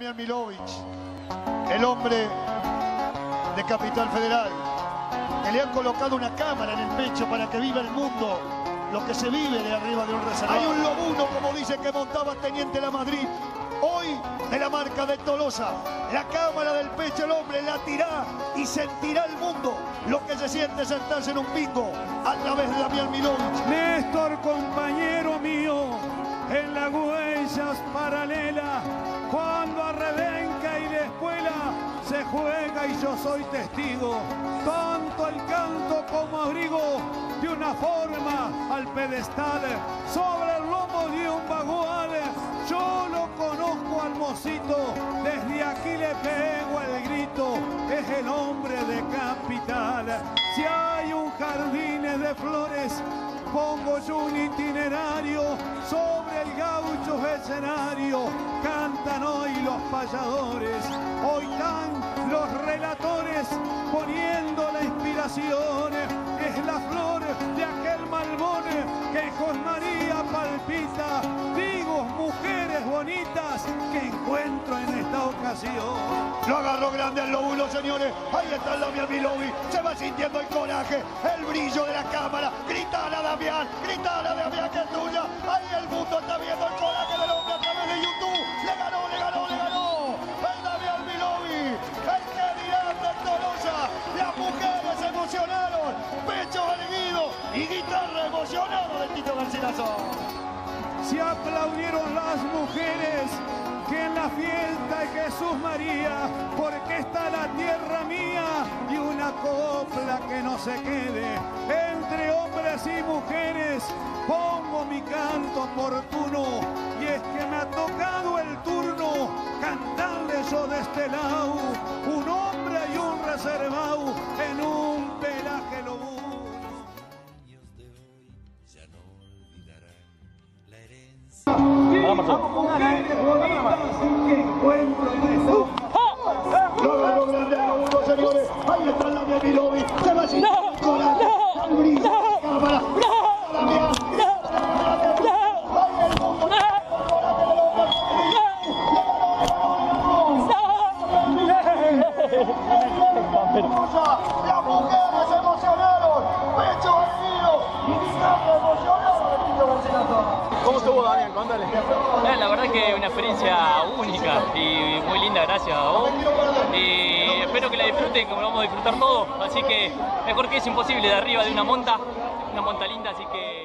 Damián Milovic, el hombre de Capital Federal, que le han colocado una cámara en el pecho para que viva el mundo lo que se vive de arriba de un reservado. Hay un lobuno, como dice, que montaba Teniente La Madrid. Hoy de la marca de Tolosa, la cámara del pecho, el hombre la tirá y sentirá el mundo lo que se siente sentarse en un bingo a través de Damián Milovic. Néstor, compañero mío, en las huellas paralelas, se juega y yo soy testigo. Tanto el canto como abrigo de una forma al pedestal sobre el lomo de un bagual. Yo lo conozco al mocito, desde aquí le pego el grito, es el hombre de capital. Si hay un jardín de flores, pongo yo un itinerario sobre el gaucho escenario. Cantan hoy los payadores, hoy están los relatores poniendo la inspiración. Es la flor de aquel malbón que con María palpita. Digo, mujeres bonitas que encuentro en esta ocasión. Lo agarró grande al lóbulo, señores. Ahí está el Damián Milovic. Se va sintiendo el coraje, el brillo de la cámara. Gritala, Damián. Gritala, Damián, Se aplaudieron las mujeres que en la fiesta de Jesús María, porque está la tierra mía y una copla que no se quede. Entre hombres y mujeres pongo mi canto oportuno y es que me ha tocado el turno cantarle yo de este lado, un hombre y un reservado herencia. Lo agarró grande al lóbulo, señores. Ahí está el Damián Milovic. Se va sintiendo el coraje, el brillo de. Ahí estuvo Damián? Contale. Eh, La verdad que una experiencia única y muy linda, gracias a vos. Y espero que la disfruten como lo vamos a disfrutar todos. Así que mejor que es imposible de arriba de una monta, una monta linda, así que...